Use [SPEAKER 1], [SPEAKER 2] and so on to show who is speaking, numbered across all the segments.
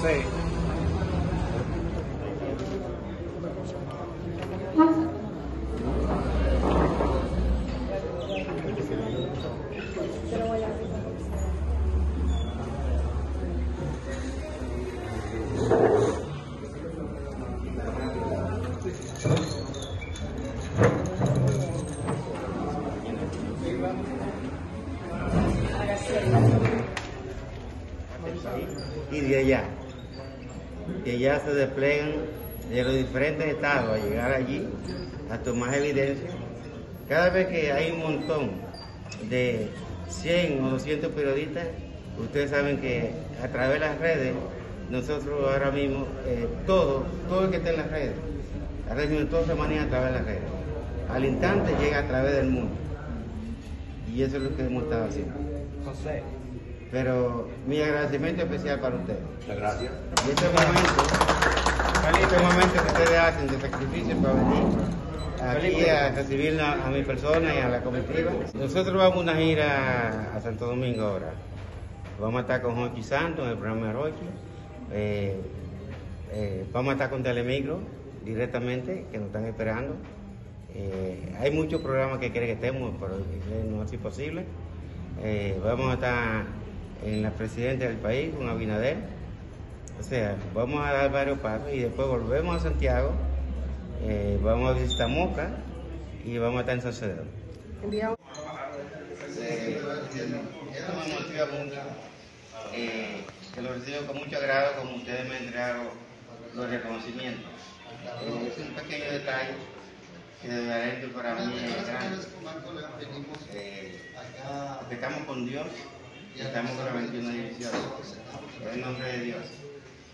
[SPEAKER 1] Sí. y de allá que ya se desplegan de los diferentes estados a llegar allí a tomar evidencia. Cada vez que hay un montón de 100 o 200 periodistas, ustedes saben que a través de las redes, nosotros ahora mismo, eh, todo, todo el que está en las redes, ahora mismo todo se maneja a través de las redes. Al instante llega a través del mundo. Y eso es lo que hemos estado haciendo.
[SPEAKER 2] José.
[SPEAKER 1] Pero mi agradecimiento especial para ustedes.
[SPEAKER 3] Muchas gracias.
[SPEAKER 1] Y este momento, este momento que ustedes hacen de sacrificio para venir aquí a recibir a, a mi persona y a la comitiva. Nosotros vamos a una gira a Santo Domingo ahora. Vamos a estar con Jochi Santos en el programa de Rochi. Eh, eh, vamos a estar con Telemicro directamente, que nos están esperando. Eh, hay muchos programas que quieren que estemos, pero no es posible. Eh, vamos a estar en la presidencia del país con Abinader. O sea, vamos a dar varios pasos y después volvemos a Santiago, eh, vamos a visitar Moca y vamos a estar en.
[SPEAKER 4] Enviamos.
[SPEAKER 1] Eh, esto me motiva eh, que lo recibo con mucho agrado como ustedes me entregaron los reconocimientos. Eh, es un pequeño detalle que de verdad que para mí es grande. Eh, porque estamos con Dios y estamos con la 21 división. En el nombre de Dios.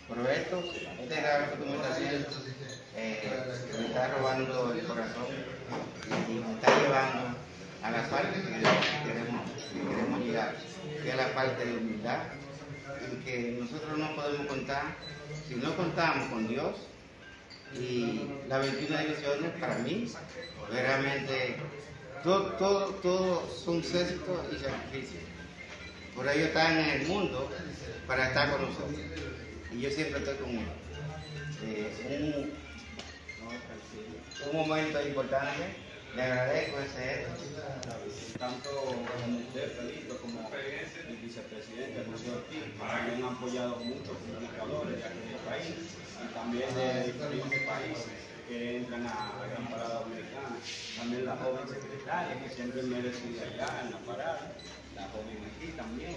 [SPEAKER 1] Pero esto, este regalo que tú me estás haciendo, eh, me está robando el corazón y me está llevando a la parte que queremos, que queremos llegar, que es la parte de humildad, en que nosotros no podemos contar, si no contamos con Dios, y las 21 divisiones para mí, realmente, todo, todo, todo son éxitos y sacrificios. Por ello están en el mundo para estar con nosotros. Y yo siempre estoy con ellos. Eh, un, momento importante, le agradezco ese
[SPEAKER 5] tanto como usted, Felipe, como el vicepresidente también han apoyado muchos comunicadores de aquí del país y también de diferentes países que entran a la gran parada dominicana. También la joven secretaria que siempre me recibe allá en la parada, la joven aquí también.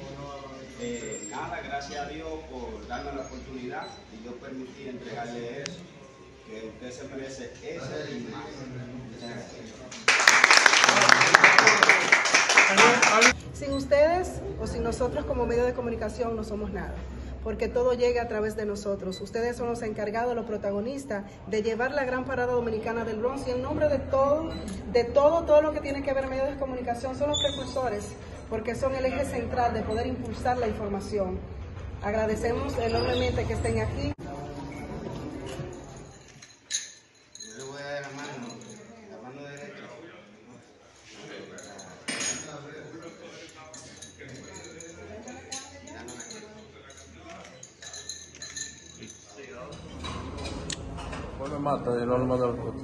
[SPEAKER 5] Eh, nada, gracias a Dios por darnos la oportunidad y yo permití entregarle eso, que usted se merece eso y.
[SPEAKER 4] Sin ustedes o sin nosotros como medio de comunicación no somos nada, porque todo llega a través de nosotros. Ustedes son los encargados, los protagonistas de llevar la gran parada dominicana del Bronx y en nombre de todo, de todo, todo lo que tiene que ver medios de comunicación son los precursores, porque son el eje central de poder impulsar la información. Agradecemos enormemente que estén aquí.
[SPEAKER 1] Yo le voy a dar la mano, la mano derecha.
[SPEAKER 3] Pues me mata de no lo mando la foto.